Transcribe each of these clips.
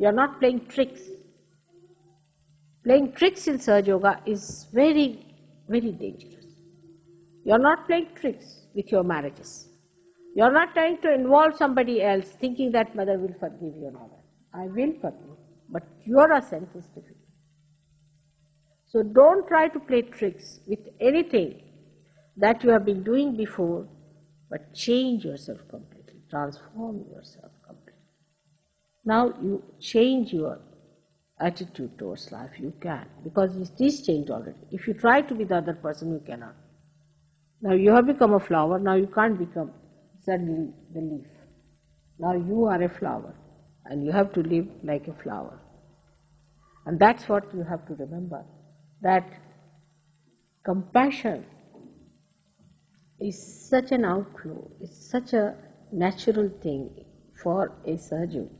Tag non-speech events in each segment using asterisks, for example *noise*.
You are not playing tricks. Playing tricks in Sahaja Yoga is very, very dangerous. You are not playing tricks with your marriages. You are not trying to involve somebody else thinking that mother will forgive you and all that. I will forgive, but your ascent is difficult. So don't try to play tricks with anything that you have been doing before, but change yourself completely, transform yourself. Now you change your attitude towards life, you can, because it is changed already. If you try to be the other person, you cannot. Now you have become a flower, now you can't become suddenly the leaf. Now you are a flower, and you have to live like a flower. And that's what you have to remember, that compassion is such an outflow, it's such a natural thing for a surgeon.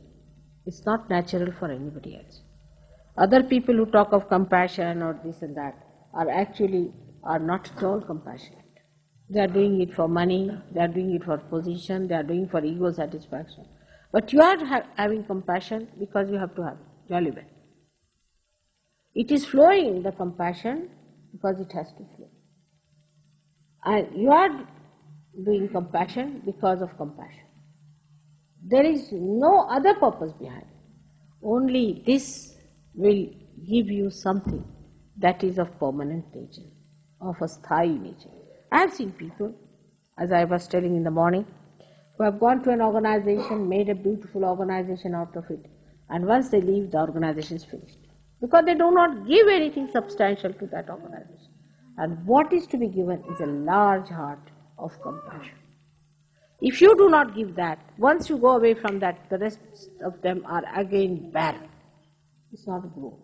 It's not natural for anybody else. Other people who talk of compassion or this and that are actually are not at all compassionate. They are doing it for money, they are doing it for position, they are doing for ego satisfaction. But you are ha- having compassion because you have to have it. Jolly well. It is flowing, the compassion, because it has to flow. And you are doing compassion because of compassion. There is no other purpose behind. Only this will give you something that is of permanent nature, of a sthayi nature. I have seen people, as I was telling in the morning, who have gone to an organization, made a beautiful organization out of it, and once they leave, the organization is finished. Because they do not give anything substantial to that organization. And what is to be given is a large heart of compassion. If you do not give that, once you go away from that, the rest of them are again barren. It's not grow.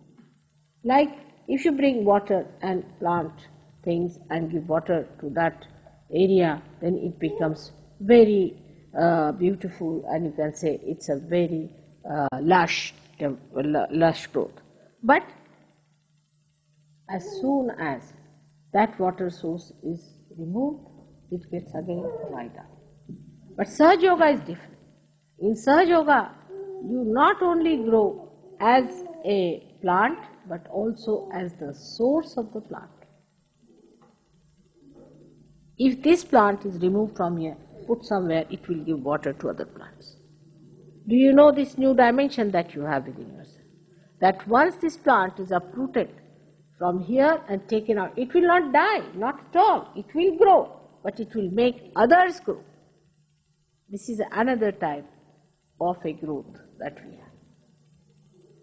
Like if you bring water and plant things and give water to that area, then it becomes very uh, beautiful and you can say it's a very uh, lush, lush growth. But as soon as that water source is removed, it gets again dried up. But Sahaja Yoga is different. In Sahaja Yoga, you not only grow as a plant, but also as the source of the plant. If this plant is removed from here, put somewhere, it will give water to other plants. Do you know this new dimension that you have within yourself? That once this plant is uprooted from here and taken out, it will not die, not at all. It will grow, but it will make others grow. This is another type of a growth that we have.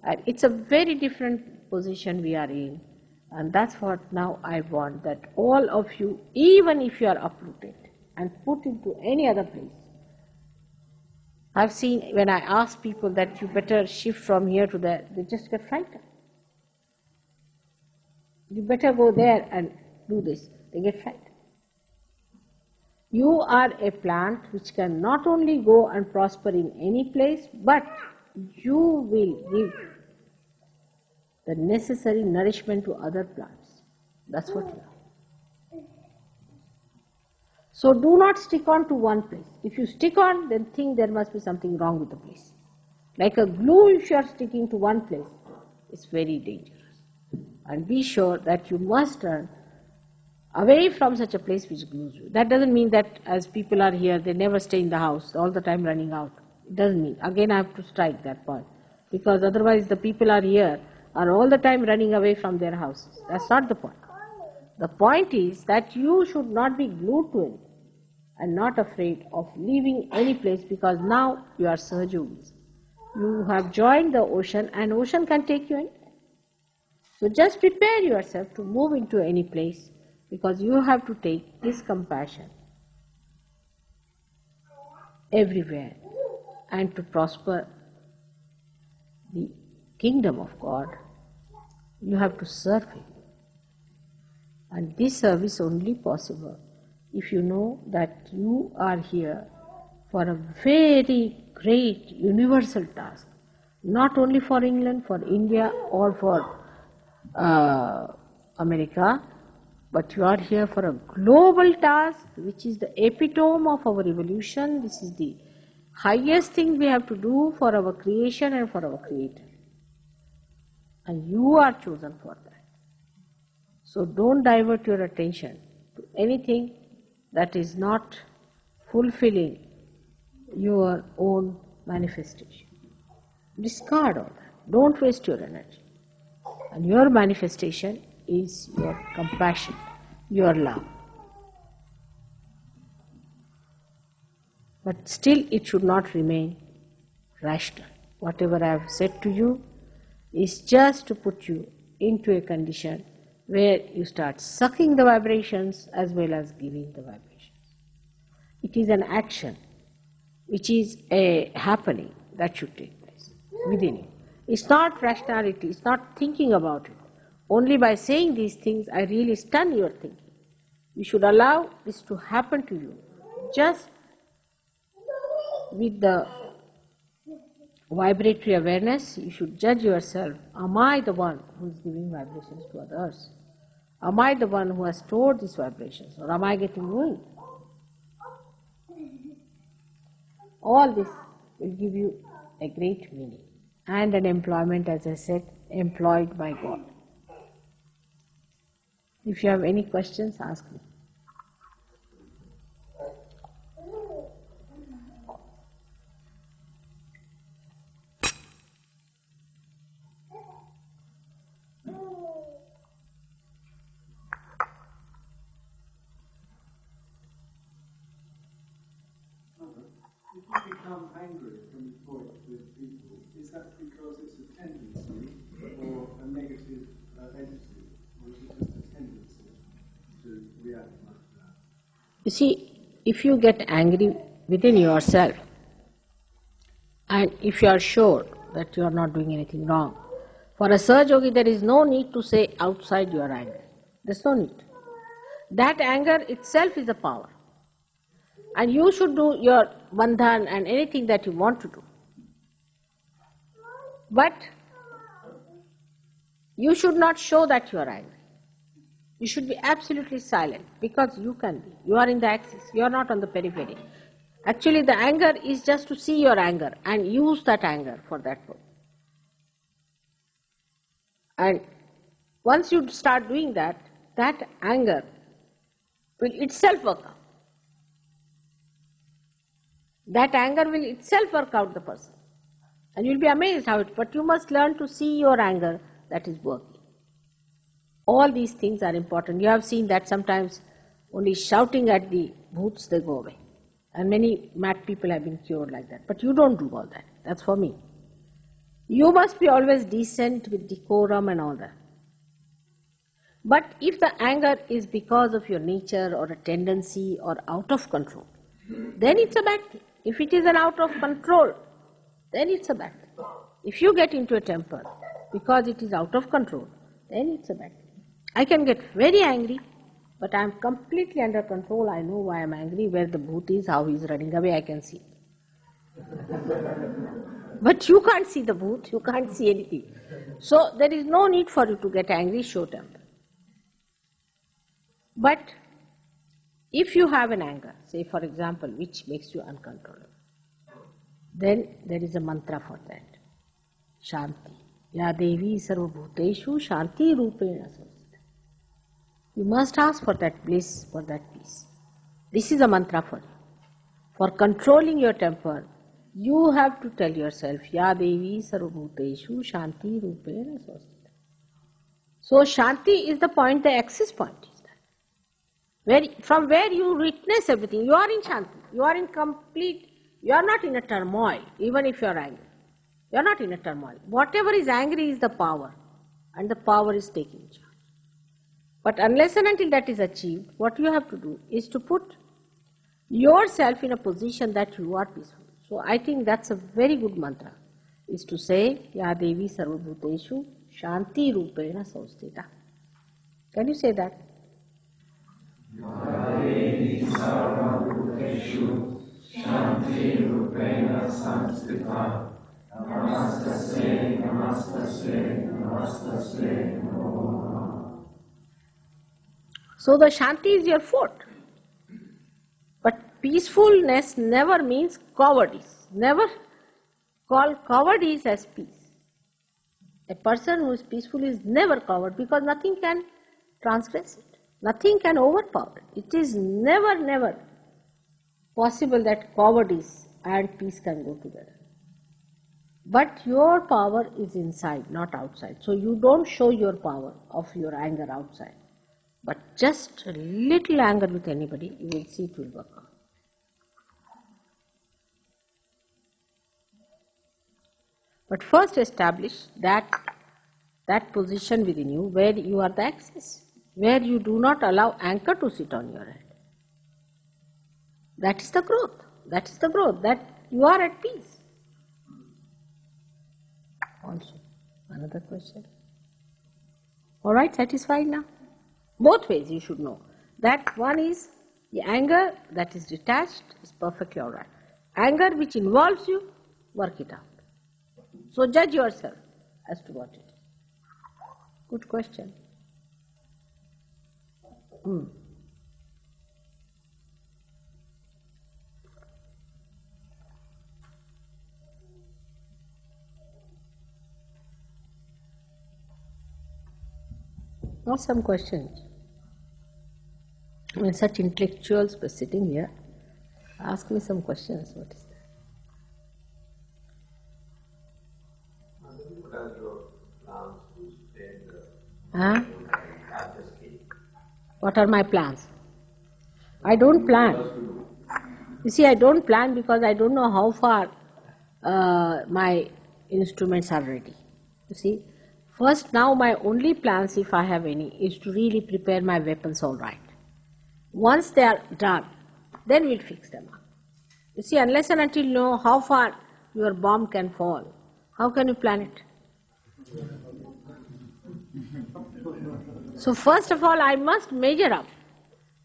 And it's a very different position we are in. And that's what now I want that all of you, even if you are uprooted and put into any other place, I've seen when I ask people that you better shift from here to there, they just get frightened. You better go there and do this. They get frightened. You are a plant which can not only go and prosper in any place, but you will give the necessary nourishment to other plants. That's what you are. So do not stick on to one place. If you stick on, then think there must be something wrong with the place. Like a glue, if you are sticking to one place, it's very dangerous. And be sure that you must turn away from such a place which glues you. That doesn't mean that as people are here, they never stay in the house, all the time running out. It doesn't mean. Again, I have to strike that point. Because otherwise, the people are here, are all the time running away from their houses. That's not the point. The point is that you should not be glued to it and not afraid of leaving any place because now you are Sahajogis. You have joined the ocean and ocean can take you in. So just prepare yourself to move into any place because you have to take this compassion everywhere and to prosper the kingdom of God you have to serve Him. And this service only possible if you know that you are here for a very great universal task, not only for England, for India, or for uh, America, but you are here for a global task, which is the epitome of our evolution. This is the highest thing we have to do for our creation and for our creator. And you are chosen for that. So don't divert your attention to anything that is not fulfilling your own manifestation. Discard all that. Don't waste your energy. And your manifestation is your compassion, your love. But still, it should not remain rational. Whatever I have said to you is just to put you into a condition where you start sucking the vibrations as well as giving the vibrations. It is an action which is a happening that should take place within you. It's not rationality, it's not thinking about it. Only by saying these things, I really stun your thinking. You should allow this to happen to you just with the vibratory awareness, you should judge yourself. Am I the one who is giving vibrations to others? Am I the one who has stored these vibrations? Or am I getting ruined? All this will give you a great meaning and an employment, as I said, employed by God. If you have any questions, ask me. become angry from the point with people, is that because it's a tendency or a negative uh, entity, or is it just a tendency to react like that? You see, if you get angry within yourself, and if you are sure that you are not doing anything wrong, for a Sahaja Yogi, there is no need to say outside you are angry. There's no need. That anger itself is a power. And you should do your bandhan and anything that you want to do. But you should not show that you are angry. You should be absolutely silent because you can be. You are in the axis, you are not on the periphery. Actually, the anger is just to see your anger and use that anger for that purpose. And once you start doing that, that anger will itself work out. That anger will itself work out the person. And you'll be amazed how it, but you must learn to see your anger that is working. All these things are important. You have seen that sometimes only shouting at the bhoots they go away. And many mad people have been cured like that. But you don't do all that. That's for me. You must be always decent with decorum and all that. But if the anger is because of your nature or a tendency or out of control, then it's a bad thing. If it is an out of control, then it's a bad thing. If you get into a temper because it is out of control, then it's a bad thing. I can get very angry, but I am completely under control. I know why I am angry, where the bhoot is, how he is running away, I can see. but you can't see the bhoot, you can't see anything. So there is no need for you to get angry, show temper. But if you have an anger, say for example, which makes you uncontrollable, then there is a mantra for that. Shanti. Ya Devi Sarvabhuteshu Shanti Rupena. You must ask for that bliss, for that peace. This is a mantra for you. For controlling your temper, you have to tell yourself, Ya Devi Sarvabhuteshu Shanti Rupena Samsthita. So Shanti is the point, the axis point. is Where, from where you witness everything, you are in shanti, you are in complete, you are not in a turmoil, even if you are angry. You are not in a turmoil. Whatever is angry is the power, and the power is taking charge. But unless and until that is achieved, what you have to do is to put yourself in a position that you are peaceful. So I think that's a very good mantra, is to say, Ya Devi Sarvabhuteshu Shanti Rupena Samsthita. Can you say that? So the Shanti is your fort. But peacefulness never means cowardice, never call cowardice as peace. A person who is peaceful is never coward because nothing can transgress it. Nothing can overpower it. It is never, never possible that cowardice and peace can go together. But your power is inside, not outside. So you don't show your power of your anger outside. But just a little anger with anybody, you will see it will work. But first establish that that position within you where you are the axis, where you do not allow anchor to sit on your head. That is the growth. That is the growth. That you are at peace. Also, another question. All right, satisfied now? Both ways you should know. That one is the anger that is detached is perfectly all right. Anger which involves you, work it out. So judge yourself as to what it is. Good question. Hmm. Now some questions. When such intellectuals were sitting here, ask me some questions. What is that? Huh? uh? What are my plans? I don't plan. You see, I don't plan because I don't know how far uh, my instruments are ready. You see, first now my only plans, if I have any, is to really prepare my weapons all right. Once they are done, then we'll fix them up. You see, unless and until you know how far your bomb can fall, how can you plan it? So first of all, I must measure up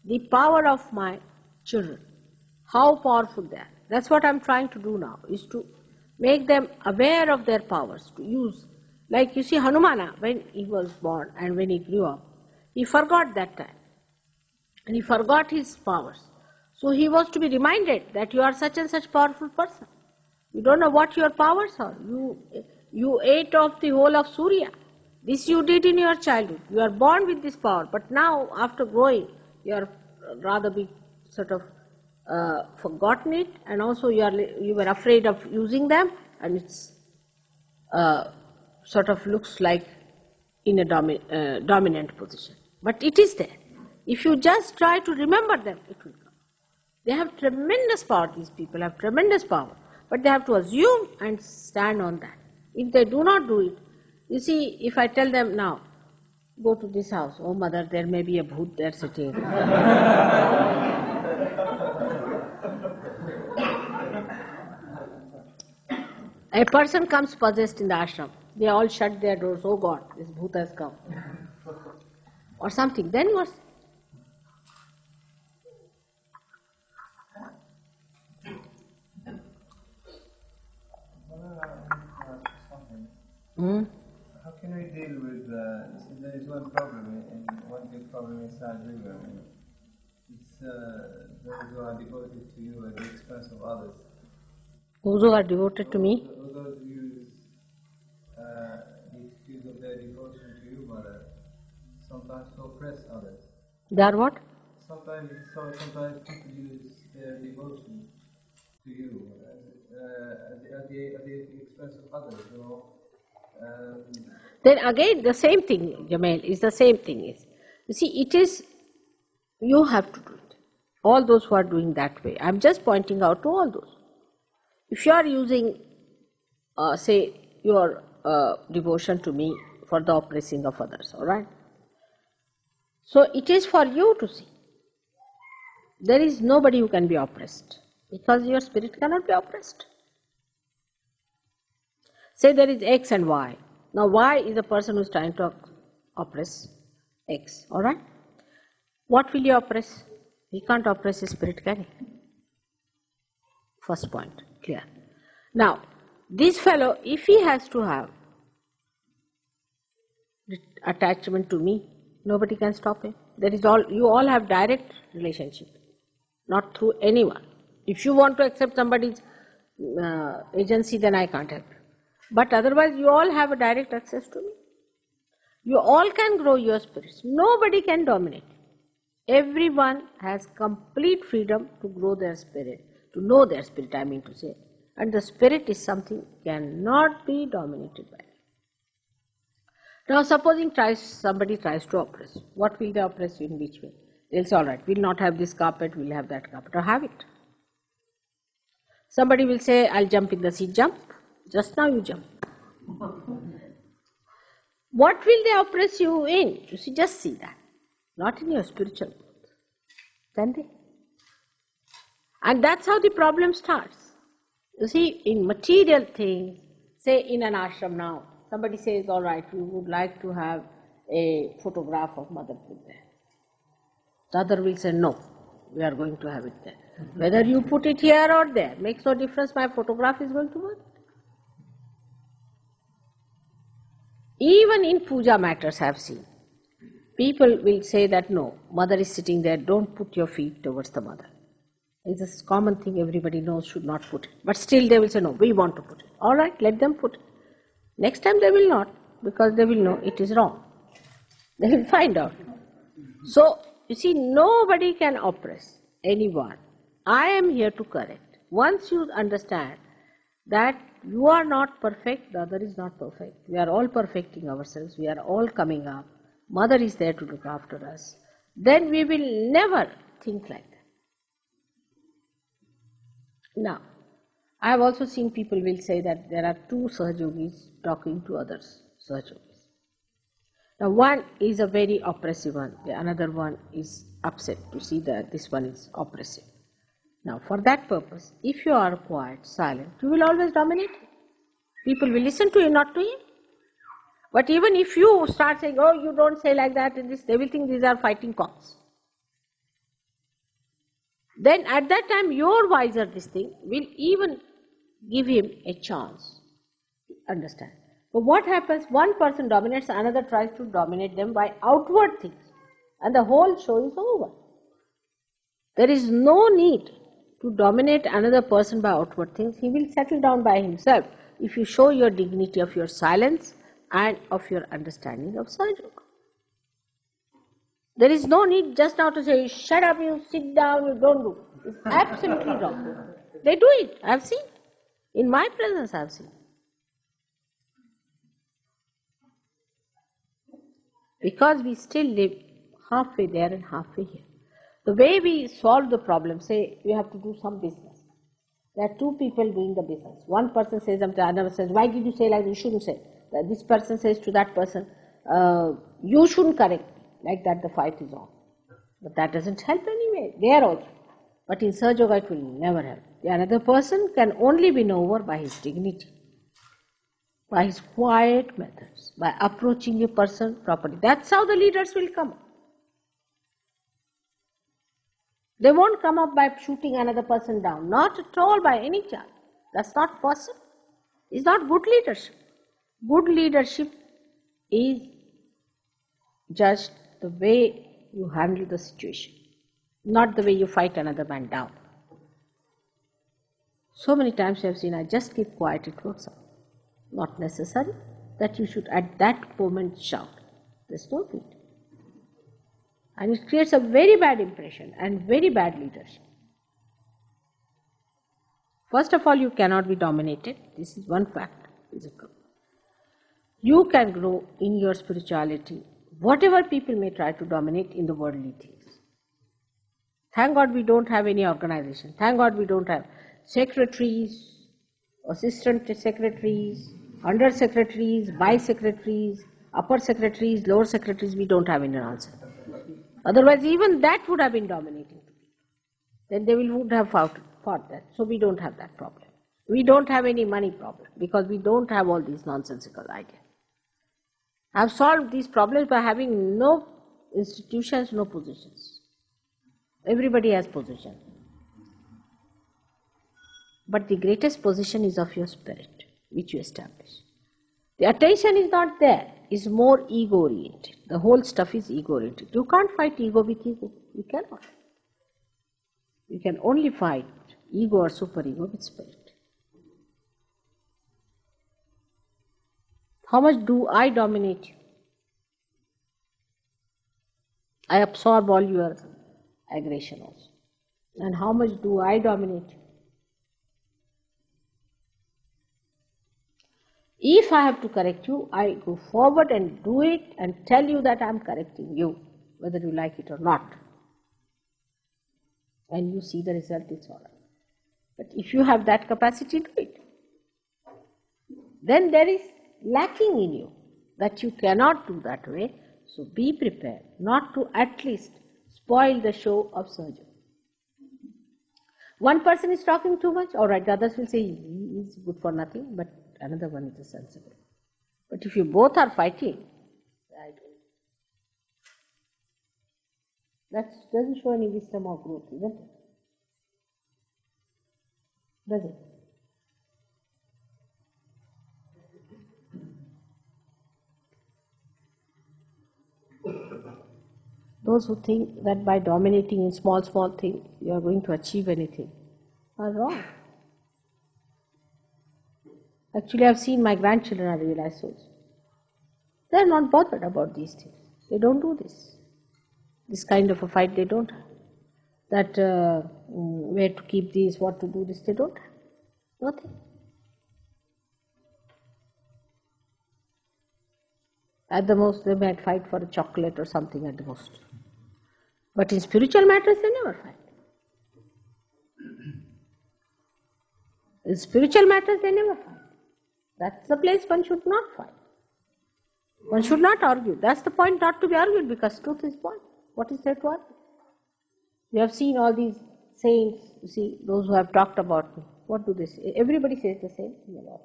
the power of my children, how powerful they are. That's what I'm trying to do now, is to make them aware of their powers, to use. Like you see, Hanumana, when he was born and when he grew up, he forgot that time. And he forgot his powers. So he was to be reminded that you are such and such powerful person. You don't know what your powers are. You, you ate off the whole of Surya. This you did in your childhood. You are born with this power, but now after growing, you are rather be sort of uh, forgotten it, and also you are you were afraid of using them, and it's uh, sort of looks like in a domi- uh, dominant position. But it is there. If you just try to remember them, it will come. They have tremendous power. These people have tremendous power, but they have to assume and stand on that. If they do not do it, you see, if I tell them now, go to this house, oh mother, there may be a bhoot there sitting. a person comes possessed in the ashram, they all shut their doors, oh God, this bhoot has come. Or something. Then you are Hmm? How can we deal with, uh, so there is one problem, and one big problem inside river. and It's uh, those who are devoted to you at the expense of others. Those who are devoted to me, Those who use uh, the excuse of their devotion to you, Mother, sometimes to oppress others. they are what? Sometimes, so sometimes people use their devotion to you uh, at, the, at, the, at the expense of others. You know, Then again, the same thing, Jamel, is the same thing. Is you see, it is you have to do it. All those who are doing that way, I'm just pointing out to all those. If you are using, uh, say, your uh, devotion to me for the oppressing of others, all right. So it is for you to see. There is nobody who can be oppressed because your spirit cannot be oppressed. Say there is X and Y. Now Y is a person who is trying to oppress X. Alright? What will you oppress? He can't oppress his spirit, can he? First point, clear. Now, this fellow, if he has to have attachment to me, nobody can stop him. There is all you all have direct relationship, not through anyone. If you want to accept somebody's uh, agency, then I can't help you. But otherwise, you all have a direct access to me. You all can grow your spirits. Nobody can dominate. Everyone has complete freedom to grow their spirit, to know their spirit, I mean to say. And the spirit is something cannot be dominated by. Now, supposing tries, somebody tries to oppress. What will they oppress you in which way? They'll say, all right, we'll not have this carpet, we'll have that carpet, or have it. Somebody will say, I'll jump in the sea, jump. Just now you jump. what will they oppress you in? You see, just see that. Not in your spiritual growth. Can they? And that's how the problem starts. You see, in material things, say in an ashram now, somebody says, all right, we would like to have a photograph of Mother Buddha. The other will say, no, we are going to have it there. Whether you put it here or there, makes no difference, my photograph is going to work. Even in puja matters, I have seen. People will say that no, mother is sitting there, don't put your feet towards the mother. It's a common thing everybody knows should not put it. But still they will say no, we want to put it. Alright, let them put it. Next time they will not, because they will know it is wrong. They will find out. So, you see, nobody can oppress anyone. I am here to correct. Once you understand that you are not perfect, the other is not perfect. We are all perfecting ourselves, we are all coming up. Mother is there to look after us. Then we will never think like that. Now, I have also seen people will say that there are two Sahajogis talking to others, Sahajogis. Now, one is a very oppressive one, the another one is upset to see that this one is oppressive. Now, for that purpose, if you are quiet, silent, you will always dominate. People will listen to you, not to him. But even if you start saying, oh, you don't say like that and this, they will think these are fighting cocks. Then at that time, your wiser this thing will even give him a chance understand. But what happens? One person dominates, another tries to dominate them by outward things, and the whole show is over. There is no need to dominate another person by outward things. He will settle down by himself if you show your dignity of your silence and of your understanding of Sahaja. There is no need just now to say, shut up, you sit down, you don't do. It's absolutely wrong. They do it, I've seen. In my presence, I've seen. Because we still live halfway there and halfway here. The way we solve the problem, say you have to do some business. There are two people doing the business. One person says something, another says, why did you say like? You shouldn't say. This person says to that person, uh, you shouldn't correct me. Like that the fight is on. But that doesn't help anyway, there also. But in Sahaja Yoga it will never help. The another person can only be over by his dignity, by his quiet methods, by approaching a person properly. That's how the leaders will come They won't come up by shooting another person down, not at all by any chance. That's not possible. It's not good leadership. Good leadership is judged the way you handle the situation, not the way you fight another man down. So many times I have seen, I just keep quiet, it works out. Not necessary that you should at that moment shout. There's no need. And it creates a very bad impression and very bad leadership. First of all, you cannot be dominated. This is one fact. You can grow in your spirituality whatever people may try to dominate in the worldly things. Thank God we don't have any organization. Thank God we don't have secretaries, assistant secretaries, under secretaries, by secretaries, upper secretaries, lower secretaries. We don't have any answer. Otherwise, even that would have been dominating. Then they will, would have fought, fought that. So we don't have that problem. We don't have any money problem because we don't have all these nonsensical ideas I have solved these problems by having no institutions, no positions. Everybody has position. But the greatest position is of your spirit, which you establish. The attention is not there, is more ego oriented. The whole stuff is ego oriented. You can't fight ego with ego. You cannot. You can only fight ego or super ego with spirit. How much do I dominate you? I absorb all your aggression also. And how much do I dominate you? If I have to correct you, I go forward and do it and tell you that I am correcting you, whether you like it or not. And you see the result, it's all right. But if you have that capacity, do it. Then there is lacking in you that you cannot do that way. So be prepared not to at least spoil the show of surgery. One person is talking too much, all right, the others will say he is good for nothing, but another one is a sensible. But if you both are fighting. That doesn't show any wisdom or growth, isn't it? Does it? Those who think that by dominating in small, small things you are going to achieve anything are wrong. Actually, I've seen my grandchildren are realized souls. They're not bothered about these things. They don't do this. This kind of a fight they don't have. That uh, mm, where to keep these, what to do this, they don't have. Nothing. At the most, they might fight for a chocolate or something at the most. But in spiritual matters, they never fight. In spiritual matters, they never fight. That's the place one should not fight. One should not argue. That's the point not to be argued because truth is one. What is there to argue? You have seen all these saints, you see, those who have talked about me. What do they say? Everybody says the same thing about.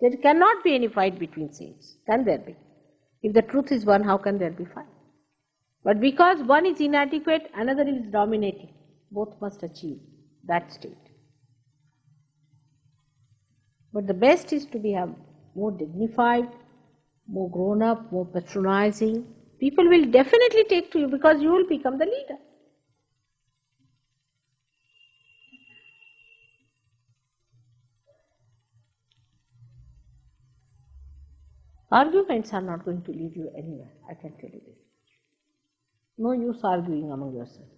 There cannot be any fight between saints. Can there be? If the truth is one, how can there be fight? But because one is inadequate, another is dominating. Both must achieve that state. But the best is to be more dignified, more grown up, more patronizing. People will definitely take to you because you will become the leader. Arguments are not going to lead you anywhere, I can tell you this. No use arguing among yourselves.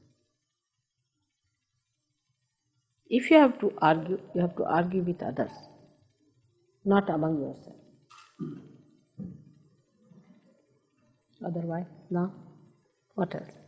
If you have to argue, you have to argue with others, not among yourself. Hmm. Otherwise, no. What else?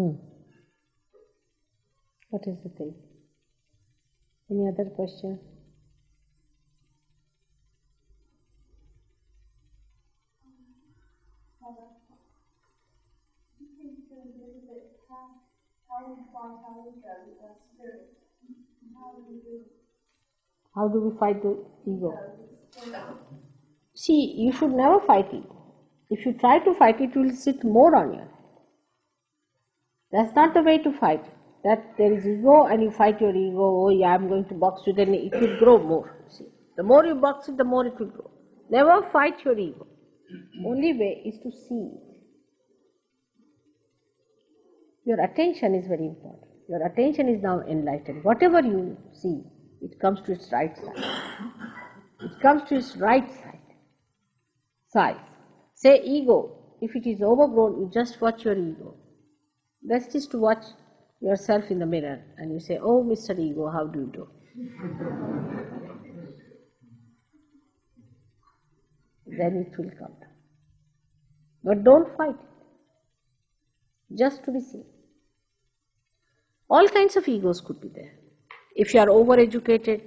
Hmm. What is the thing? Any other question? How do we fight the ego? See, you should never fight ego. If you try to fight it, it will sit more on you. That's not the way to fight. That there is ego and you fight your ego, oh yeah, I'm going to box you, then it will grow more. See, the more you box it, the more it will grow. Never fight your ego. Only way is to see it. Your attention is very important. Your attention is now enlightened. Whatever you see, it comes to its right side. It comes to its right side. Size. Say ego. If it is overgrown, you just watch your ego. Best is to watch yourself in the mirror and you say, Oh, Mr. Ego, how do you do? *laughs* then it will come down. But don't fight it, just to be seen. All kinds of egos could be there. If you are overeducated,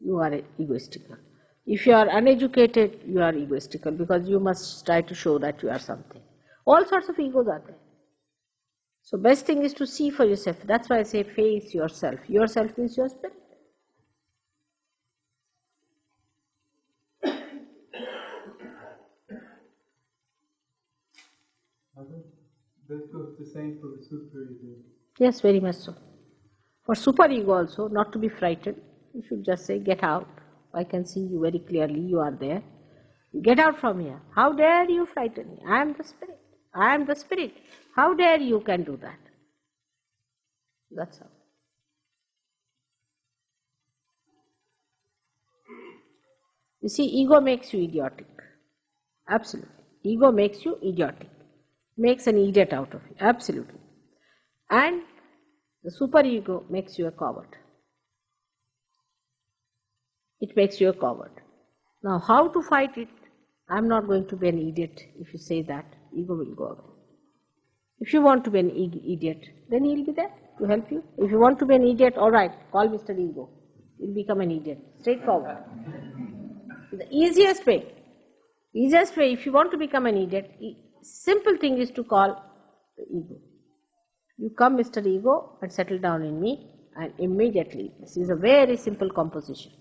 you are egoistical. If you are uneducated, you are egoistical because you must try to show that you are something. All sorts of egos are there. So best thing is to see for yourself. That's why I say face yourself. Yourself means your spirit. That goes the same for the superego. Yes, very much so. For superego also, not to be frightened, you should just say, Get out. I can see you very clearly, you are there. Get out from here. How dare you frighten me? I am the spirit. I am the spirit. How dare you can do that? That's how. You see, ego makes you idiotic. Absolutely. Ego makes you idiotic. Makes an idiot out of you. Absolutely. And the superego makes you a coward. It makes you a coward. Now, how to fight it? I'm not going to be an idiot if you say that. Ego will go away. If you want to be an idiot, then he'll be there to help you. If you want to be an idiot, all right, call Mr. Ego. You'll become an idiot. Straightforward. The easiest way, easiest way, if you want to become an idiot, simple thing is to call the ego. You come, Mr. Ego, and settle down in me, and immediately, this is a very simple composition.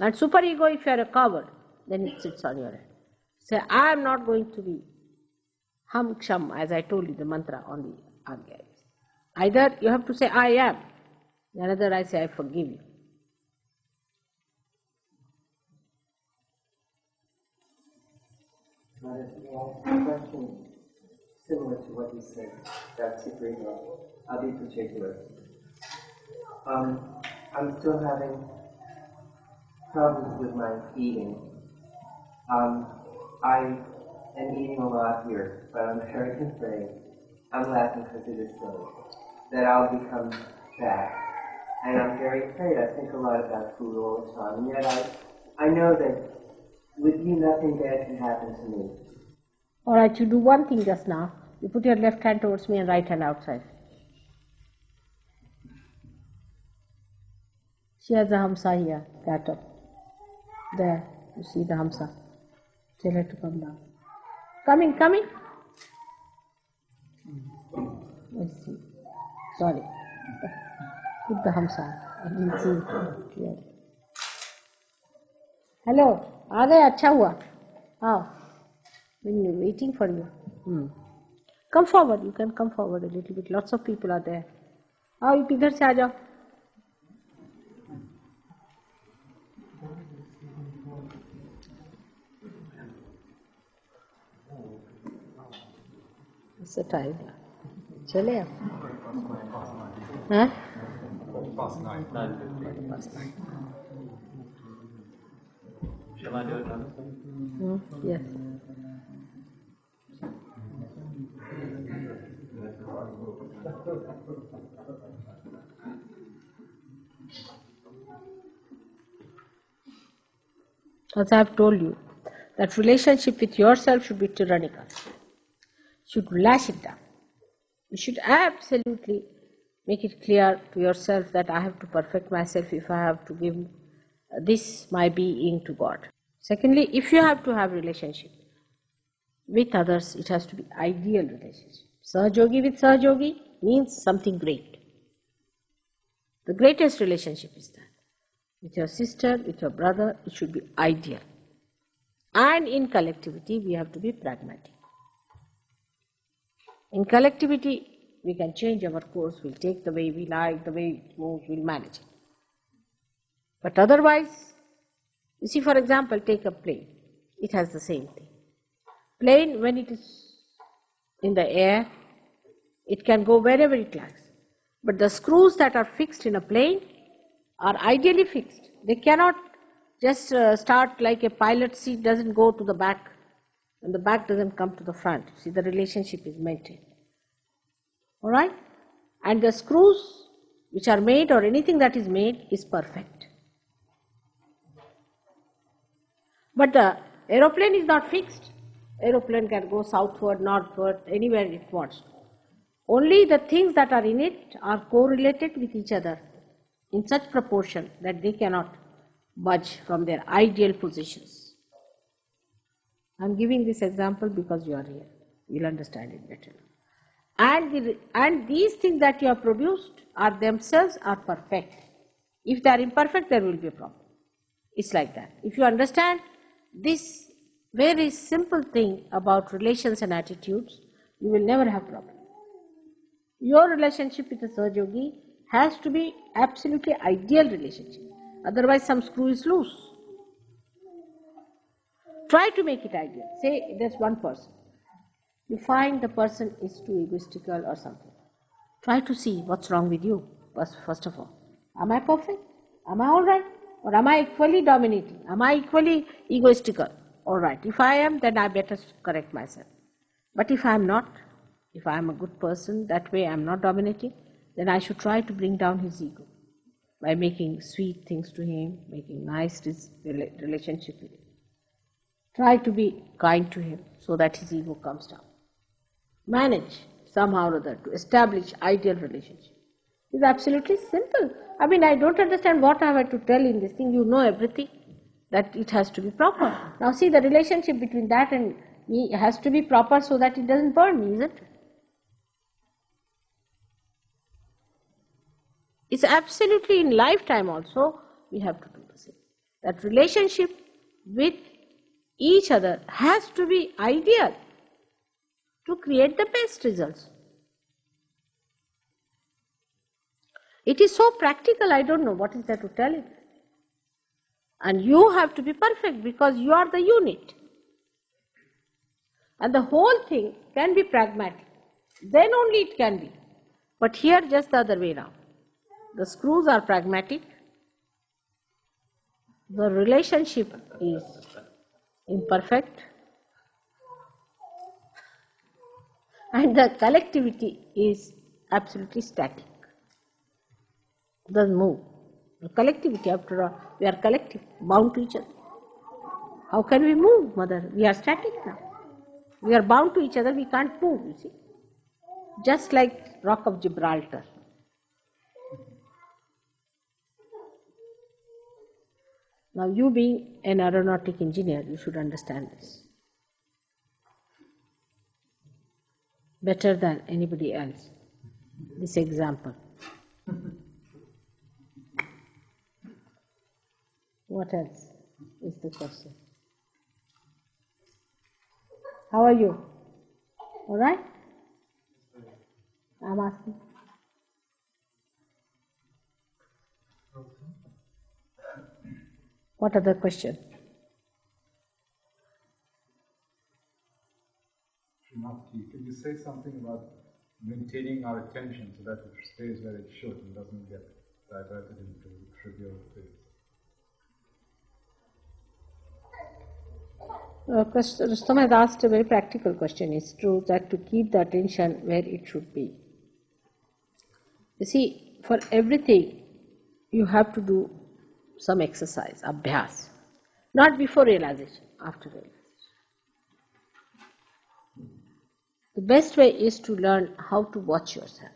And super ego, if you are a coward, then it sits on your head. Say, I am not going to be hum ksham, as I told you, the mantra on the agya. Either you have to say, I am. Another, I say, I forgive you. question similar to what you said about superego. I'll be particular. Um, I'm still having problems with my eating. Um, I am eating a lot here, but I'm very afraid. I'm laughing because it is silly. That I'll become fat. And I'm very afraid. I think a lot about food all the time. And yet I, I know that with you nothing bad can happen to me. Alright, you do one thing just now. You put your left hand towards me and right hand outside. She has a hamsa here, that up. There, you see the hamsa. Tell her to come down. Coming, coming. Let's see. Sorry. Put the hamsa. I didn't see it clearly. Hello. आ गए अच्छा हुआ हाँ waiting for you. Hmm. Come forward. You can come forward a little bit. Lots of people are there. आओ you इधर से आ जाओ इससे time चले आप हाँ Past nine. Shall I do it now? Hmm, yes As I have told you, that relationship with yourself should be tyrannical. should lash it down. You should absolutely make it clear to yourself that I have to perfect myself if I have to give this my being to God. Secondly, if you have to have relationship with others, it has to be ideal relationship. Sahajogi with Sahajogi means something great. The greatest relationship is that. With your sister, with your brother, it should be ideal. And in collectivity, we have to be pragmatic. In collectivity, we can change our course, we'll take the way we like, the way it moves, we'll manage it. But otherwise, you see, for example, take a plane. It has the same thing. Plane, when it is in the air, it can go wherever it likes. But the screws that are fixed in a plane are ideally fixed. They cannot just uh, start like a pilot seat doesn't go to the back and the back doesn't come to the front. See, the relationship is maintained. Alright? And the screws which are made or anything that is made is perfect. But the aeroplane is not fixed. Aeroplane can go southward, northward, anywhere it wants. Only the things that are in it are correlated with each other in such proportion that they cannot budge from their ideal positions. I am giving this example because you are here. You will understand it better. And, the, and these things that you have produced are themselves are perfect. If they are imperfect, there will be a problem. It's like that. If you understand this very simple thing about relations and attitudes, You will never have problem. Your relationship with the Sahajogi has to be absolutely ideal relationship. Otherwise some screw is loose. Try to make it ideal. Say there's one person. You find the person is too egoistical or something. Try to see what's wrong with you, first, first of all. Am I perfect? Am I alright? Or am I equally dominating? Am I equally egoistical? Alright, if I am, then I better correct myself. But if I am not, if I am a good person, that way I am not dominating, then I should try to bring down his ego by making sweet things to him, making nice relationship with him. Try to be kind to him so that his ego comes down. Manage somehow or other to establish ideal relationship. It's absolutely simple. I mean, I don't understand what I have to tell in this thing. You know everything that it has to be proper. Now, see the relationship between that and me has to be proper so that it doesn't burn me, isn't it? It's absolutely in lifetime also we have to do the same. That relationship with each other has to be ideal to create the best results. It is so practical, I don't know what is there to tell it. And you have to be perfect because you are the unit. And the whole thing can be pragmatic. Then only it can be. But here, just the other way around. The screws are pragmatic. The relationship is imperfect. And the collectivity is absolutely static. Doesn't move. The collectivity, after all, we are collective, bound to each other. How can we move, mother? We are static now. We are bound to each other, we can't move, you see. Just like Rock of Gibraltar. Now, you being an aeronautic engineer, you should understand this better than anybody else. This example. What else is the question? How are you? All right? I'm asking. What other question? Srimati, can you say something about maintaining our attention so that it stays where it should and doesn't get diverted into trivial things? Uh, Rustam has asked a very practical question. It's true that to keep the attention where it should be. You see, for everything, you have to do some exercise, abhyas. Not before realization, after realization. The best way is to learn how to watch yourself.